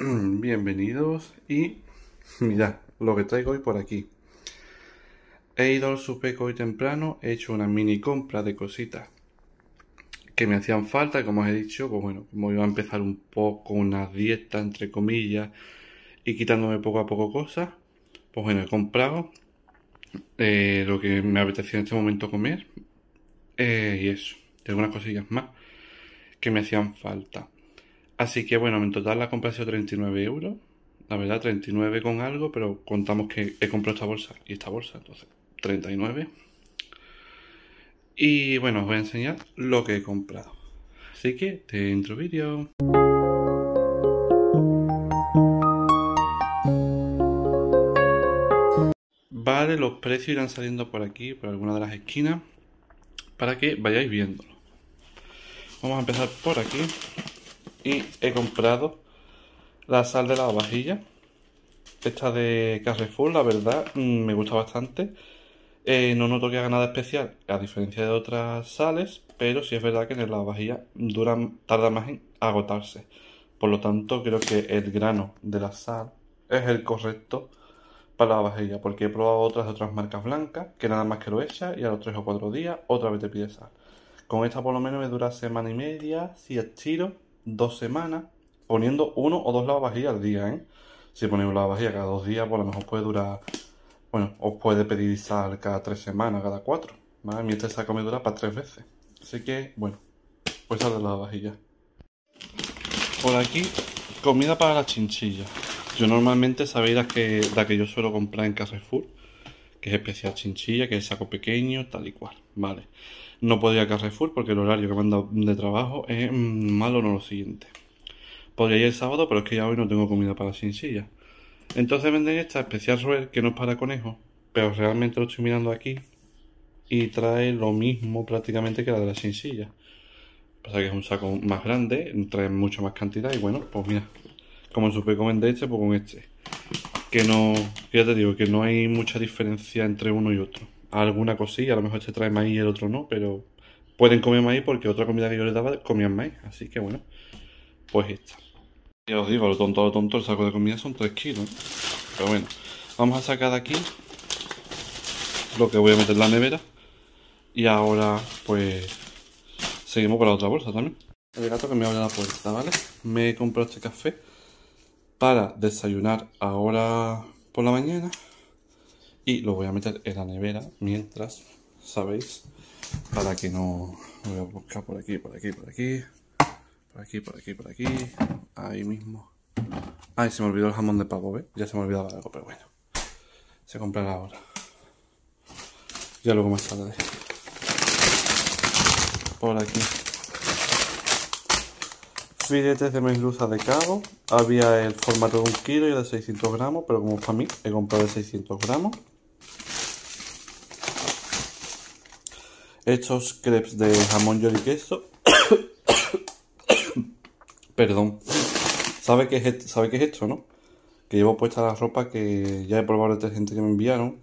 bienvenidos y mirad lo que traigo hoy por aquí. He ido al Supeco hoy temprano, he hecho una mini compra de cositas que me hacían falta, como os he dicho, pues bueno, como iba a empezar un poco una dieta, entre comillas, y quitándome poco a poco cosas, pues bueno, he comprado eh, lo que me apetecía en este momento comer eh, y eso, y algunas cosillas más que me hacían falta. Así que bueno, en total la compra ha sido 39 euros. La verdad, 39 con algo, pero contamos que he comprado esta bolsa y esta bolsa, entonces 39. Y bueno, os voy a enseñar lo que he comprado. Así que dentro vídeo. Vale, los precios irán saliendo por aquí, por alguna de las esquinas, para que vayáis viéndolo. Vamos a empezar por aquí y he comprado la sal de la vajilla. Esta de Carrefour, la verdad, mm, me gusta bastante. Eh, no noto que haga nada especial, a diferencia de otras sales, pero sí es verdad que en la vajilla dura, tarda más en agotarse. Por lo tanto, creo que el grano de la sal es el correcto para la vajilla, porque he probado otras de otras marcas blancas, que nada más que lo echa y a los 3 o 4 días otra vez te pide sal. Con esta por lo menos me dura semana y media, si estiro dos semanas poniendo uno o dos lavavajillas al día, ¿eh? Si ponéis una lavavajilla cada dos días, pues a lo mejor puede durar... Bueno, os puede pedir sal cada tres semanas, cada cuatro, ¿vale? Mientras esa dura para tres veces. Así que, bueno, pues sal de la lavavajilla. Por aquí, comida para la chinchilla. Yo normalmente sabéis la que, la que yo suelo comprar en Carrefour, que es especial chinchilla, que es saco pequeño, tal y cual, ¿vale? No podría Carrefour porque el horario que me han dado de trabajo es mm, malo, no lo siguiente. Podría ir el sábado, pero es que ya hoy no tengo comida para chinchilla. Entonces venden esta especial roer que no es para conejos, pero realmente lo estoy mirando aquí y trae lo mismo prácticamente que la de la chinchilla. Pasa que es un saco más grande, trae mucha más cantidad y bueno, pues mira, como supe comer de este, pues con este. Que no, ya te digo, que no hay mucha diferencia entre uno y otro alguna cosilla, a lo mejor este trae maíz y el otro no, pero pueden comer maíz porque otra comida que yo les daba comían maíz, así que bueno, pues esta. Ya os digo, lo tonto, lo tonto, el saco de comida son 3 kilos, pero bueno, vamos a sacar de aquí lo que voy a meter en la nevera y ahora pues seguimos con la otra bolsa también. El gato que me abre la puerta, ¿vale? Me he comprado este café para desayunar ahora por la mañana y lo voy a meter en la nevera mientras, ¿sabéis? Para que no... Voy a buscar por aquí, por aquí, por aquí. Por aquí, por aquí, por aquí. Ahí mismo. Ay, se me olvidó el jamón de pavo, ¿ves? Ya se me olvidaba algo, pero bueno. Se comprará ahora. Ya luego más tarde. Por aquí. Filetes de merluza de cabo. Había el formato de un kilo y de 600 gramos, pero como para mí he comprado de 600 gramos. Estos crepes de jamón y queso. Perdón. ¿Sabe qué, es, ¿Sabe qué es esto, no? Que llevo puesta la ropa que ya he probado de gente que me enviaron.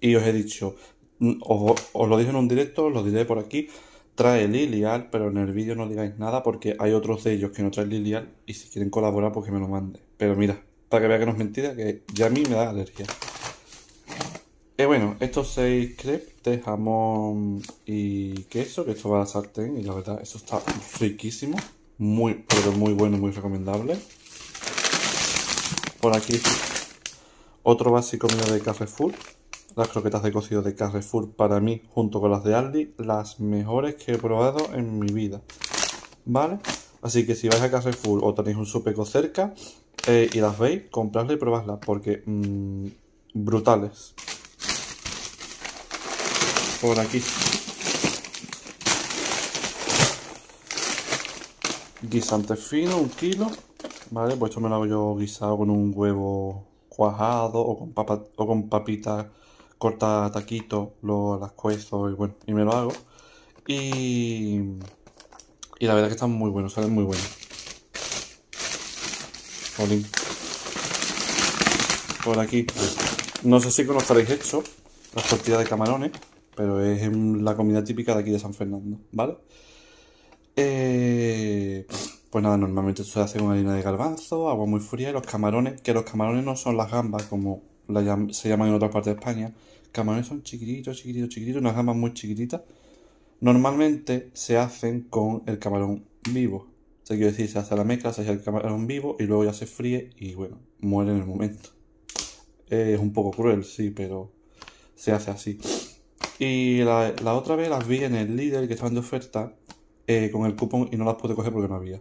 Y os he dicho, mm, os, lo dije en un directo, os lo diré por aquí. Trae Lilial, pero en el vídeo no digáis nada porque hay otros de ellos que no traen Lilial. Y si quieren colaborar, pues que me lo mande. Pero mira, para que vea que no es mentira, que ya a mí me da alergia. Eh, bueno, estos seis crepes jamón y queso, que esto va a la sartén y la verdad, eso está riquísimo. Muy, pero muy bueno muy recomendable. Por aquí, otro básico mío de Carrefour. Las croquetas de cocido de Carrefour, para mí, junto con las de Aldi, las mejores que he probado en mi vida. ¿Vale? Así que si vais a Carrefour o tenéis un supeco cerca eh, y las veis, compradlas y probadlas porque mmm, brutales por aquí. Guisante fino, un kilo. Vale, pues esto me lo hago yo guisado con un huevo cuajado o con, papa, o con papitas corta taquito, lo las cuezo y bueno, y me lo hago. Y, y la verdad que están muy buenos, salen muy buenos. Por aquí. No sé si conoceréis esto, las tortillas de camarones pero es la comida típica de aquí de San Fernando, ¿vale? Eh, Pues nada, normalmente se hace con harina de garbanzo, agua muy fría y los camarones, que los camarones no son las gambas como se llaman en otras partes de España. Camarones son chiquititos, chiquititos, chiquititos, unas gambas muy chiquititas. Normalmente se hacen con el camarón vivo. O sea, quiero decir, se hace la mezcla, se hace el camarón vivo y luego ya se fríe y bueno, muere en el momento. Es un poco cruel, sí, pero se hace así. Y la, otra vez las vi en el líder que estaban de oferta eh, con el cupón y no las pude coger porque no había.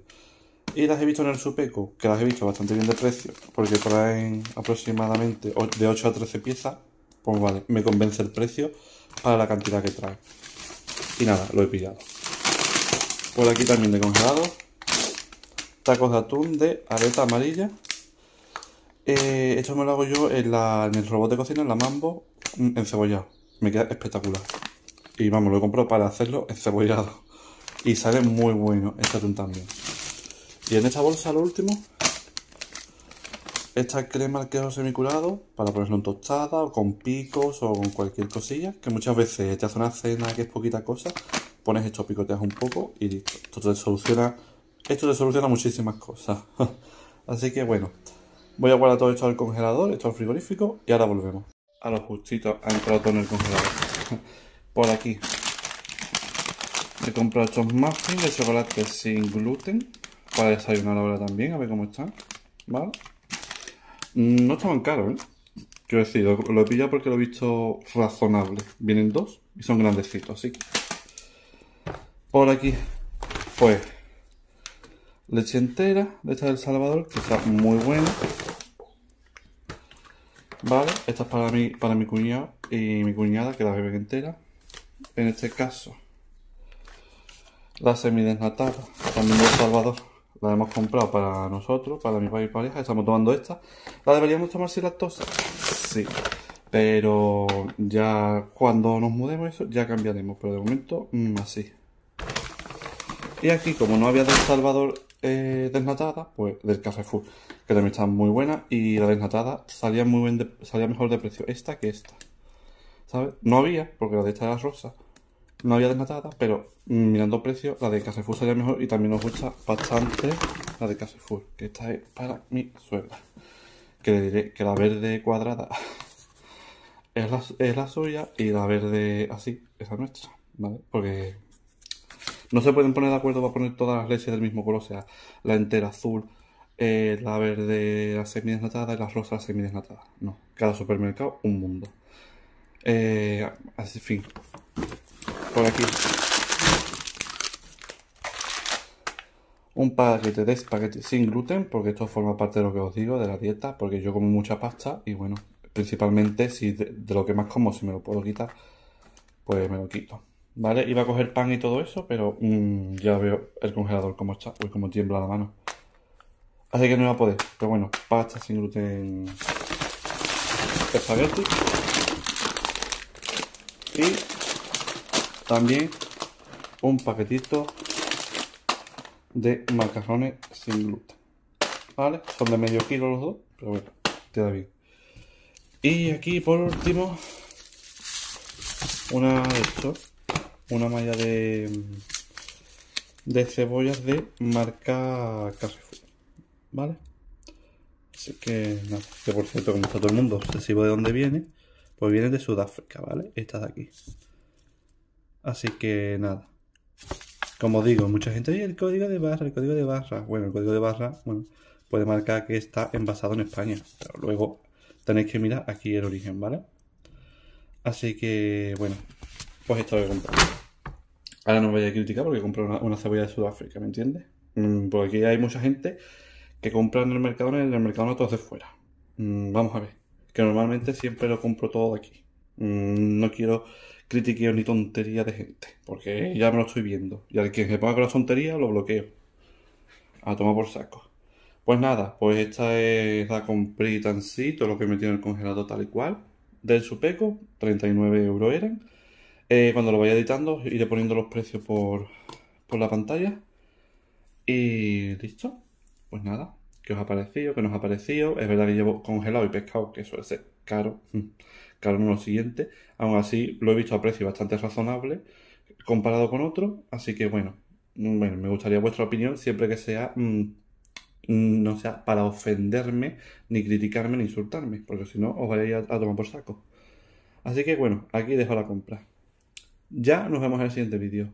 Y las he visto en el Supeco, que las he visto bastante bien de precio, porque traen aproximadamente de 8 a 13 piezas. Pues vale, me convence el precio para la cantidad que trae. Y nada, lo he pillado. Por aquí también de congelado. Tacos de atún de aleta amarilla. Eh, esto me lo hago yo en, en el robot de cocina, en la Mambo, mm, encebollado. Me queda espectacular. Y vamos, lo he comprado para hacerlo encebollado. Y sale muy bueno este atún también. Y en esta bolsa, lo último, esta crema al queso semicurado para ponerlo en tostada o con picos o con cualquier cosilla. Que muchas veces te hace una cena que es poquita cosa, pones esto, picoteas un poco y listo. Esto te soluciona, esto te soluciona muchísimas cosas. Así que bueno, voy a guardar todo esto al congelador, esto al frigorífico y ahora volvemos. A los justitos ha entrado todo en el congelador. Por aquí. He comprado estos muffins de chocolate sin gluten para desayunar ahora también, a ver cómo están. ¿Vale? No estaban caros, ¿eh? Quiero decir, lo, he pillado porque lo he visto razonable. Vienen dos y son grandecitos, así que... Por aquí, pues, leche entera de esta del Salvador, que está muy buena. Vale, esta es para mí, para mi cuñado y mi cuñada, que la beben entera. En este caso, la semidesnatada, también del Salvador la hemos comprado para nosotros, para mi padre y pareja. Estamos tomando esta. ¿La deberíamos tomar sin lactosa? Sí. Pero ya cuando nos mudemos eso, ya cambiaremos. Pero de momento, mm, así. Y aquí, como no había del Salvador eh, desnatada, pues del Carrefour, que también está muy buena. Y la desnatada salía, muy bien salía mejor de precio esta que esta. ¿Sabes? No había, porque la de esta era rosa no había desnatada, pero mm, mirando precio, la de Carrefour sería mejor y también nos gusta bastante la de Carrefour, que esta es para mi suegra. Que le diré que la verde cuadrada es la, es la suya y la verde así es la nuestra, ¿vale? Porque no se pueden poner de acuerdo para poner todas las leches del mismo color, o sea, la entera azul, eh, la verde la semidesnatada y la rosa la semidesnatada. No, cada supermercado un mundo. Eh, así, fin por aquí. Un paquete de espaguetis sin gluten, porque esto forma parte de lo que os digo, de la dieta, porque yo como mucha pasta y bueno, principalmente si de, lo que más como, si me lo puedo quitar, pues me lo quito. ¿Vale? Iba a coger pan y todo eso, pero mm, ya veo el congelador como está, pues como tiembla la mano. Así que no iba a poder, pero bueno, pasta sin gluten espagueti. Y también un paquetito de macarrones sin gluten. ¿Vale? Son de medio kilo los dos, pero bueno, queda bien. Y aquí por último, una esto, una malla de, de cebollas de marca Carrefour. ¿Vale? Así que nada, que por cierto, como está todo el mundo obsesivo de dónde viene, pues viene de Sudáfrica, ¿vale? Esta de aquí. Así que nada. Como digo, mucha gente, el código de barra, el código de barra. Bueno, el código de barra, bueno, puede marcar que está envasado en España. Pero luego tenéis que mirar aquí el origen, ¿vale? Así que, bueno, pues esto lo he comprado. Ahora no me voy a criticar porque compré una, una cebolla de Sudáfrica, ¿me entiendes? Mm, porque aquí hay mucha gente que compra en el mercado en el mercado no todo de fuera. Mm, vamos a ver. Que normalmente siempre lo compro todo de aquí. Mm, no quiero critiqueo ni tontería de gente, porque ya me lo estoy viendo. Y al que se ponga con la tontería lo bloqueo. A tomar por saco. Pues nada, pues esta es la comprita en todo lo que metí en el congelador tal y cual. Del Supeco, 39 euros eran. Eh, cuando lo vaya editando, iré poniendo los precios por, por la pantalla. Y listo. Pues nada, ¿qué os ha parecido? ¿Qué nos ha parecido? Es verdad que llevo congelado y pescado, que suele ser caro. Claro, no lo siguiente. Aún así, lo he visto a precio bastante razonable comparado con otro. Así que bueno, mm, bueno, me gustaría vuestra opinión siempre que sea, mm, no sea para ofenderme, ni criticarme, ni insultarme, porque si no os vais a tomar por saco. Así que bueno, aquí dejo la compra. Ya nos vemos en el siguiente vídeo.